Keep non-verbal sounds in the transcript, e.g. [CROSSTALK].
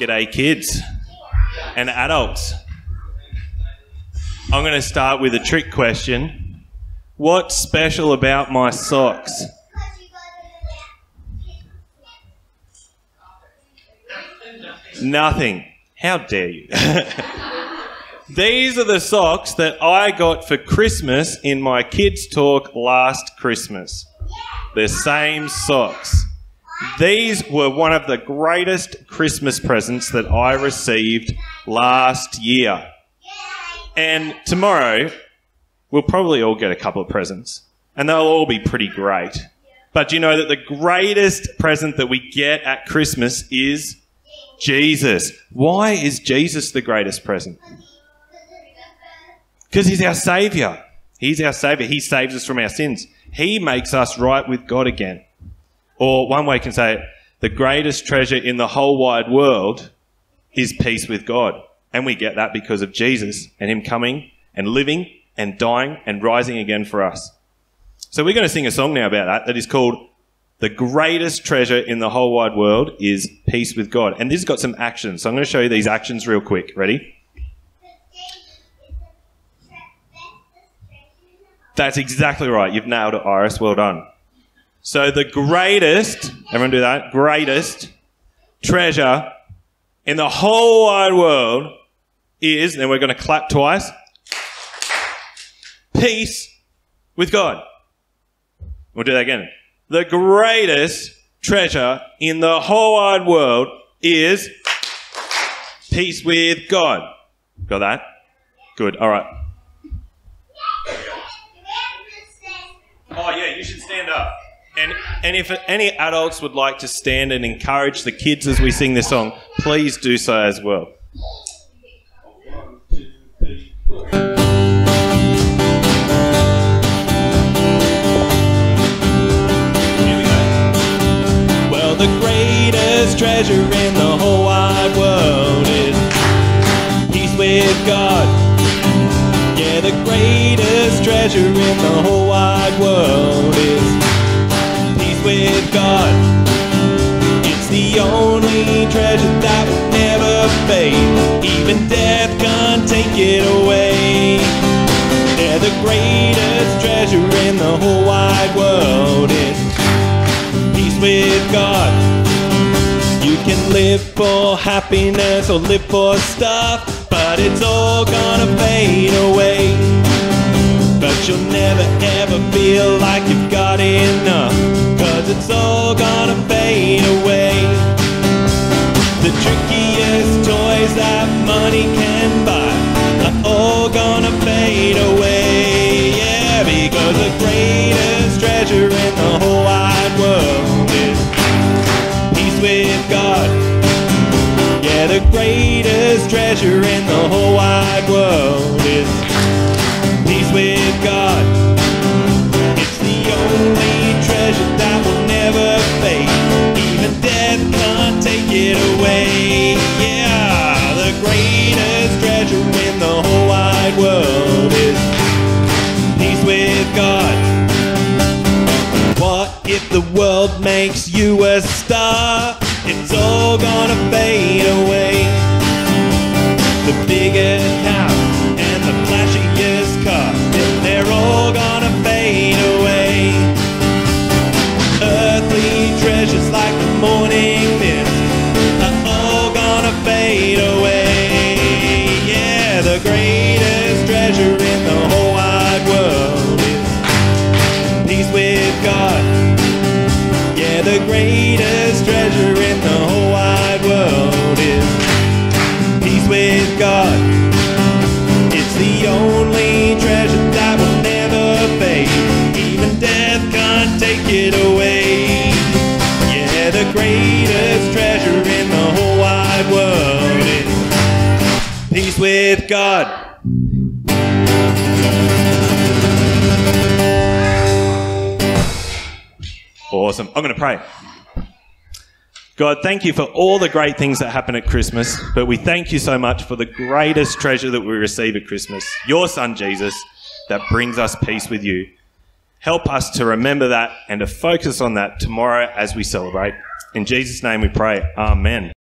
G'day, kids and adults. I'm going to start with a trick question. What's special about my socks? Nothing. How dare you? [LAUGHS] These are the socks that I got for Christmas in my kids' talk last Christmas. The same socks. These were one of the greatest Christmas presents that I received last year. And tomorrow, we'll probably all get a couple of presents, and they'll all be pretty great. But you know that the greatest present that we get at Christmas is Jesus? Why is Jesus the greatest present? Because he's our Saviour. He's our Saviour. He saves us from our sins. He makes us right with God again. Or one way you can say it, the greatest treasure in the whole wide world is peace with God. And we get that because of Jesus and Him coming and living and dying and rising again for us. So we're going to sing a song now about that that is called The Greatest Treasure in the Whole Wide World is Peace with God. And this has got some actions. So I'm going to show you these actions real quick. Ready? That's exactly right. You've nailed it, Iris. Well done. So the greatest, everyone do that, greatest treasure in the whole wide world is, and we're going to clap twice, peace with God. We'll do that again. The greatest treasure in the whole wide world is peace with God. Got that? Good. All right. Oh, yeah, you should stand up. And, and if any adults would like to stand and encourage the kids as we sing this song, please do so as well. Well, the greatest treasure in the whole wide world is peace with God. Yeah, the greatest treasure in the whole wide world God. It's the only treasure that will never fade. Even death can't take it away. Yeah, the greatest treasure in the whole wide world is peace with God. You can live for happiness or live for stuff, but it's all gonna fade away. But you'll never ever feel like you've got enough, it's all gonna fade away. The trickiest toys that money can buy are all gonna fade away. Yeah, because the greatest treasure in the whole wide world is peace with God. Yeah, the greatest treasure in the whole wide world is peace with God. If the world makes you a star? It's all gonna fade away. The biggest house and the flashiest car, they're all gonna fade away. Earthly treasures like the morning it away. Yeah, the greatest treasure in the whole wide world is peace with God. Awesome. I'm going to pray. God, thank you for all the great things that happen at Christmas, but we thank you so much for the greatest treasure that we receive at Christmas, your son Jesus, that brings us peace with you. Help us to remember that and to focus on that tomorrow as we celebrate. In Jesus' name we pray. Amen.